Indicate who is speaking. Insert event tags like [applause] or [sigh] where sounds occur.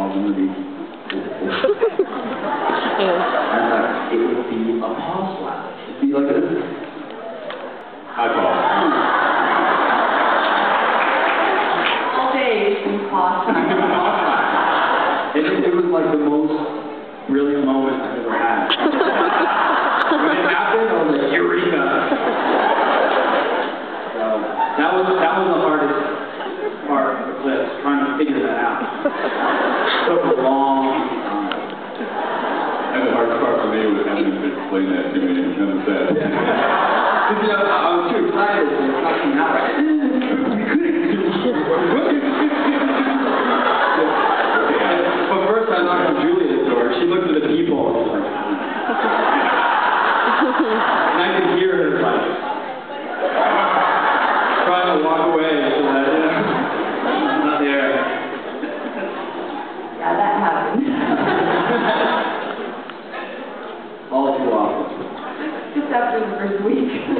Speaker 1: all the.
Speaker 2: Yeah.
Speaker 1: I thought it would be a paw slap. It'd be like this. Hi, Paul.
Speaker 3: All day in class.
Speaker 1: And it, it was like the most brilliant moment I've ever had. [laughs] when it happened, I was like, Eureka! So that was that was the hardest part of the clips, trying to figure that out. took a long time.
Speaker 4: And the hard part having to explain that to me and then said,
Speaker 1: Because you know, I was too excited it's not coming out right. But first I knocked on Julia's door. She looked at the people and and I could hear her like trying to walk away
Speaker 3: After the first week. [laughs]